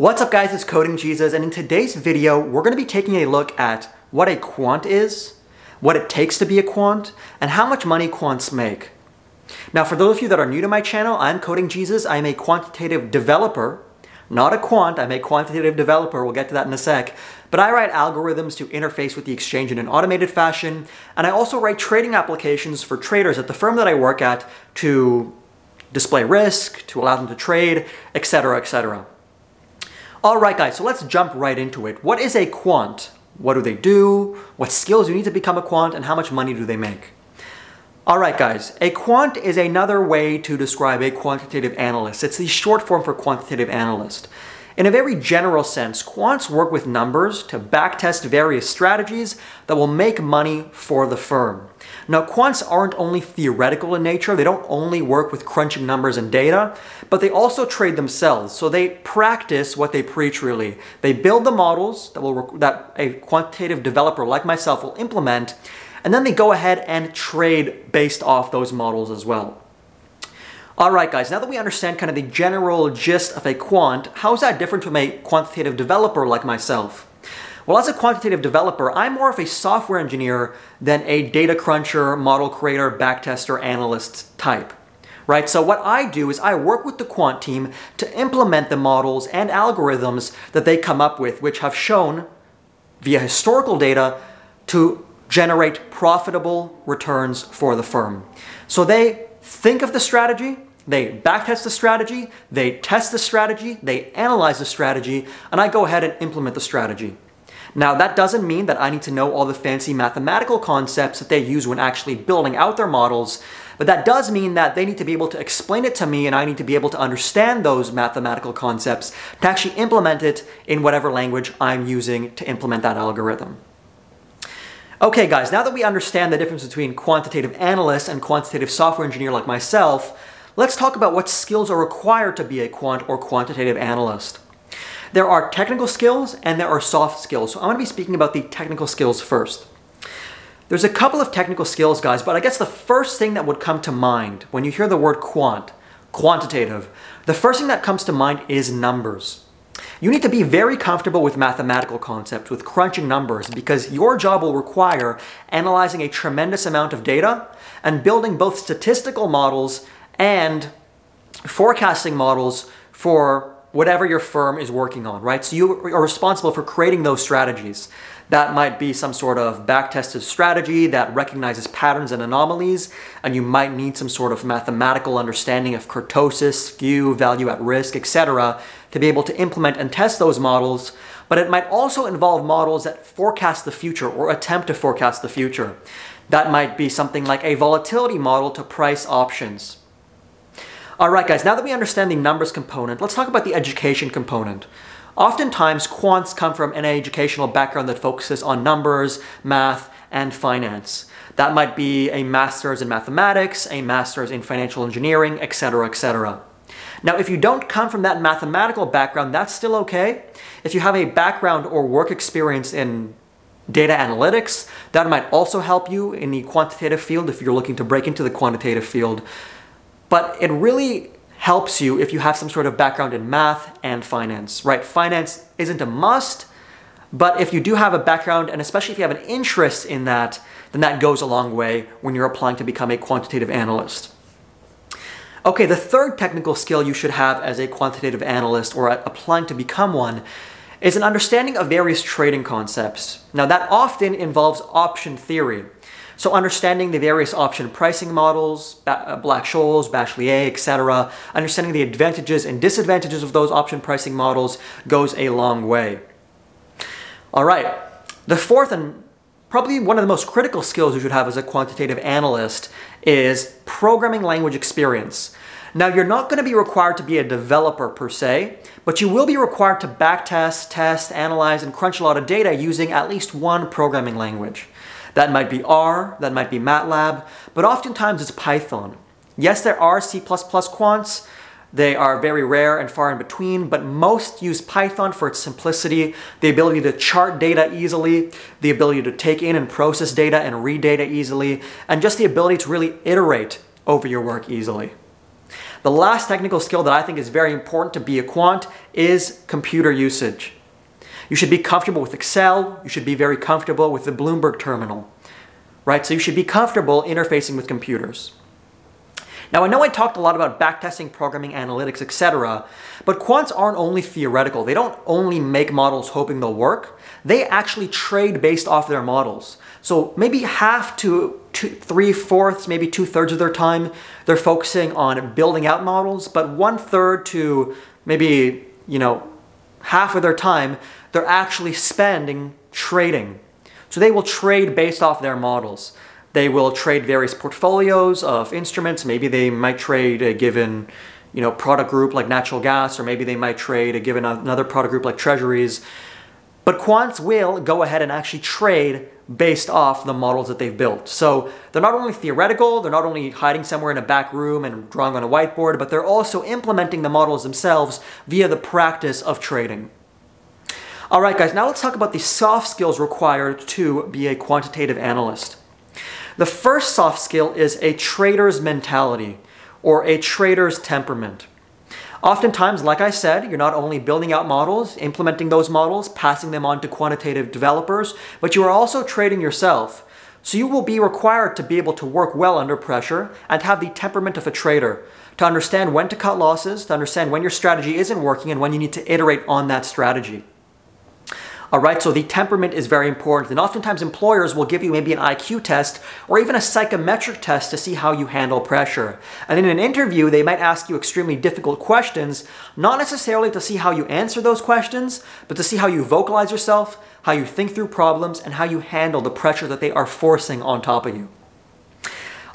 What's up guys, it's Coding Jesus, and in today's video, we're gonna be taking a look at what a quant is, what it takes to be a quant, and how much money quants make. Now, for those of you that are new to my channel, I'm Coding Jesus. I'm a quantitative developer, not a quant, I'm a quantitative developer, we'll get to that in a sec. But I write algorithms to interface with the exchange in an automated fashion, and I also write trading applications for traders at the firm that I work at to display risk, to allow them to trade, etc., etc. All right, guys, so let's jump right into it. What is a quant? What do they do? What skills do you need to become a quant? And how much money do they make? All right, guys, a quant is another way to describe a quantitative analyst. It's the short form for quantitative analyst. In a very general sense, quants work with numbers to backtest various strategies that will make money for the firm. Now, quants aren't only theoretical in nature, they don't only work with crunching numbers and data, but they also trade themselves. So they practice what they preach really. They build the models that, will, that a quantitative developer like myself will implement, and then they go ahead and trade based off those models as well. All right, guys, now that we understand kind of the general gist of a quant, how is that different from a quantitative developer like myself? Well, as a quantitative developer, I'm more of a software engineer than a data cruncher, model creator, backtester, analyst type. Right? So what I do is I work with the quant team to implement the models and algorithms that they come up with, which have shown via historical data to generate profitable returns for the firm. So they think of the strategy, they backtest the strategy, they test the strategy, they analyze the strategy, and I go ahead and implement the strategy. Now, that doesn't mean that I need to know all the fancy mathematical concepts that they use when actually building out their models, but that does mean that they need to be able to explain it to me and I need to be able to understand those mathematical concepts to actually implement it in whatever language I'm using to implement that algorithm. Okay guys, now that we understand the difference between quantitative analyst and quantitative software engineer like myself, let's talk about what skills are required to be a quant or quantitative analyst. There are technical skills and there are soft skills. So I'm going to be speaking about the technical skills first. There's a couple of technical skills, guys, but I guess the first thing that would come to mind when you hear the word quant, quantitative, the first thing that comes to mind is numbers. You need to be very comfortable with mathematical concepts, with crunching numbers, because your job will require analyzing a tremendous amount of data and building both statistical models and forecasting models for whatever your firm is working on, right? So you are responsible for creating those strategies. That might be some sort of back-tested strategy that recognizes patterns and anomalies, and you might need some sort of mathematical understanding of kurtosis, skew, value at risk, etc., to be able to implement and test those models. But it might also involve models that forecast the future or attempt to forecast the future. That might be something like a volatility model to price options. All right, guys, now that we understand the numbers component, let's talk about the education component. Oftentimes, quants come from an educational background that focuses on numbers, math, and finance. That might be a master's in mathematics, a master's in financial engineering, etc., etc. Now, if you don't come from that mathematical background, that's still okay. If you have a background or work experience in data analytics, that might also help you in the quantitative field if you're looking to break into the quantitative field. But it really helps you if you have some sort of background in math and finance, right? Finance isn't a must, but if you do have a background, and especially if you have an interest in that, then that goes a long way when you're applying to become a quantitative analyst. Okay, the third technical skill you should have as a quantitative analyst or applying to become one is an understanding of various trading concepts. Now that often involves option theory. So understanding the various option pricing models, uh, Black-Scholes, Bachelier, etc., understanding the advantages and disadvantages of those option pricing models goes a long way. All right, the fourth and probably one of the most critical skills you should have as a quantitative analyst is programming language experience. Now, you're not going to be required to be a developer per se, but you will be required to backtest, test, analyze, and crunch a lot of data using at least one programming language. That might be R, that might be MATLAB, but oftentimes it's Python. Yes, there are C++ quants. They are very rare and far in between, but most use Python for its simplicity, the ability to chart data easily, the ability to take in and process data and read data easily, and just the ability to really iterate over your work easily. The last technical skill that I think is very important to be a quant is computer usage. You should be comfortable with Excel. You should be very comfortable with the Bloomberg terminal, right? So you should be comfortable interfacing with computers. Now I know I talked a lot about backtesting, programming, analytics, etc., but quants aren't only theoretical. They don't only make models hoping they'll work. They actually trade based off their models. So maybe half to two, three fourths, maybe two thirds of their time, they're focusing on building out models, but one third to maybe, you know, half of their time, they're actually spending trading. So they will trade based off their models. They will trade various portfolios of instruments. Maybe they might trade a given you know, product group like natural gas, or maybe they might trade a given another product group like treasuries. But quants will go ahead and actually trade based off the models that they've built. So they're not only theoretical, they're not only hiding somewhere in a back room and drawing on a whiteboard, but they're also implementing the models themselves via the practice of trading. All right, guys, now let's talk about the soft skills required to be a quantitative analyst. The first soft skill is a trader's mentality or a trader's temperament. Oftentimes, like I said, you're not only building out models, implementing those models, passing them on to quantitative developers, but you are also trading yourself. So you will be required to be able to work well under pressure and have the temperament of a trader, to understand when to cut losses, to understand when your strategy isn't working and when you need to iterate on that strategy. All right, so the temperament is very important. And oftentimes employers will give you maybe an IQ test or even a psychometric test to see how you handle pressure. And in an interview, they might ask you extremely difficult questions, not necessarily to see how you answer those questions, but to see how you vocalize yourself, how you think through problems, and how you handle the pressure that they are forcing on top of you.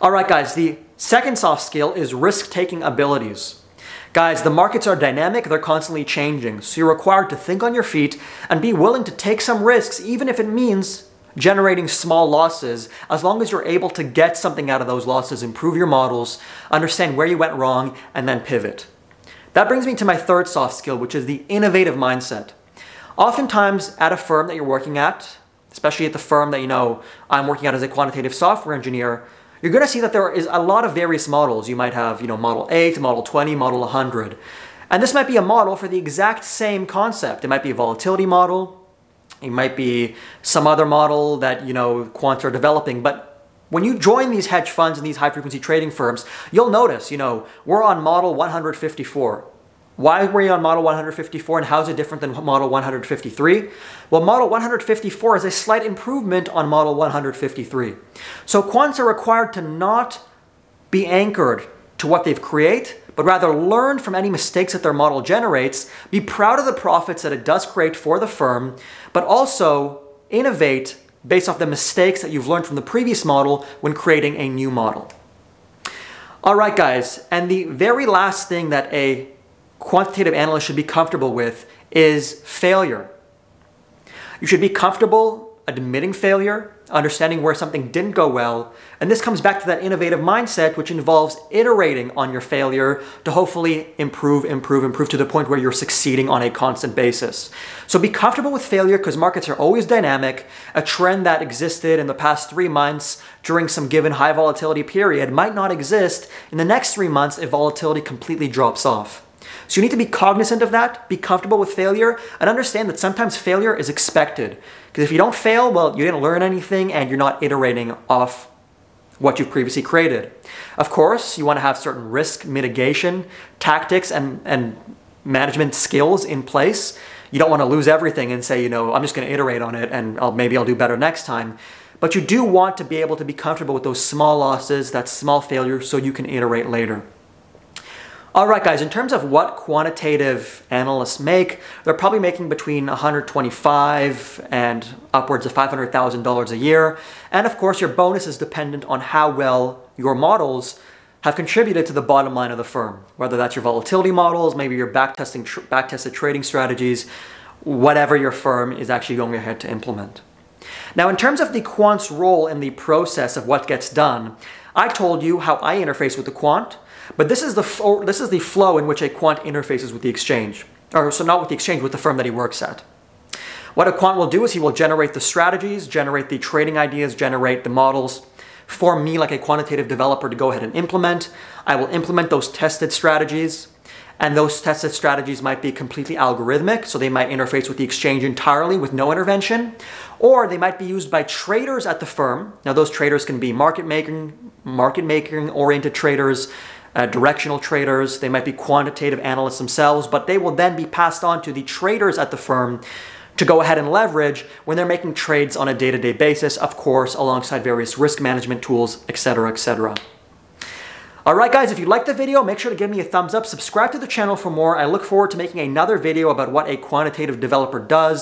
All right, guys, the second soft skill is risk-taking abilities. Guys, the markets are dynamic, they're constantly changing, so you're required to think on your feet and be willing to take some risks, even if it means generating small losses, as long as you're able to get something out of those losses, improve your models, understand where you went wrong, and then pivot. That brings me to my third soft skill, which is the innovative mindset. Oftentimes at a firm that you're working at, especially at the firm that you know I'm working at as a quantitative software engineer, you're going to see that there is a lot of various models. You might have, you know, model 8, model 20, model 100. And this might be a model for the exact same concept. It might be a volatility model. It might be some other model that, you know, quants are developing. But when you join these hedge funds and these high frequency trading firms, you'll notice, you know, we're on model 154. Why were you on model 154 and how is it different than model 153? Well, model 154 is a slight improvement on model 153. So quants are required to not be anchored to what they've create, but rather learn from any mistakes that their model generates, be proud of the profits that it does create for the firm, but also innovate based off the mistakes that you've learned from the previous model when creating a new model. All right, guys, and the very last thing that a quantitative analyst should be comfortable with is failure. You should be comfortable admitting failure, understanding where something didn't go well, and this comes back to that innovative mindset which involves iterating on your failure to hopefully improve, improve, improve to the point where you're succeeding on a constant basis. So be comfortable with failure because markets are always dynamic. A trend that existed in the past three months during some given high volatility period might not exist in the next three months if volatility completely drops off. So you need to be cognizant of that, be comfortable with failure, and understand that sometimes failure is expected. Because if you don't fail, well, you didn't learn anything and you're not iterating off what you've previously created. Of course, you want to have certain risk mitigation tactics and, and management skills in place. You don't want to lose everything and say, you know, I'm just going to iterate on it and I'll, maybe I'll do better next time. But you do want to be able to be comfortable with those small losses, that small failure, so you can iterate later. All right, guys, in terms of what quantitative analysts make, they're probably making between 125 and upwards of $500,000 a year. And of course, your bonus is dependent on how well your models have contributed to the bottom line of the firm, whether that's your volatility models, maybe your backtesting, tr backtested trading strategies, whatever your firm is actually going ahead to implement. Now, in terms of the quant's role in the process of what gets done, I told you how I interface with the quant, but this is the this is the flow in which a quant interfaces with the exchange, or so not with the exchange, with the firm that he works at. What a quant will do is he will generate the strategies, generate the trading ideas, generate the models, for me like a quantitative developer to go ahead and implement. I will implement those tested strategies and those tested strategies might be completely algorithmic, so they might interface with the exchange entirely with no intervention, or they might be used by traders at the firm. Now those traders can be market making, market making oriented traders, uh, directional traders, they might be quantitative analysts themselves, but they will then be passed on to the traders at the firm to go ahead and leverage when they're making trades on a day-to-day -day basis, of course, alongside various risk management tools, etc., etc. Alright guys, if you liked the video, make sure to give me a thumbs up, subscribe to the channel for more. I look forward to making another video about what a quantitative developer does,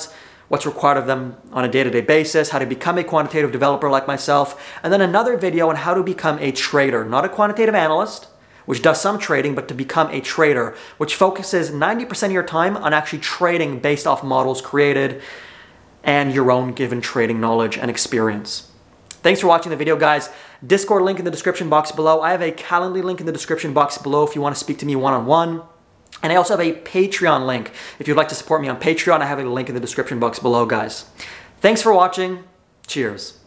what's required of them on a day-to-day -day basis, how to become a quantitative developer like myself, and then another video on how to become a trader, not a quantitative analyst, which does some trading, but to become a trader, which focuses 90% of your time on actually trading based off models created and your own given trading knowledge and experience. Thanks for watching the video, guys. Discord link in the description box below. I have a Calendly link in the description box below if you want to speak to me one-on-one. -on -one. And I also have a Patreon link. If you'd like to support me on Patreon, I have a link in the description box below, guys. Thanks for watching. Cheers.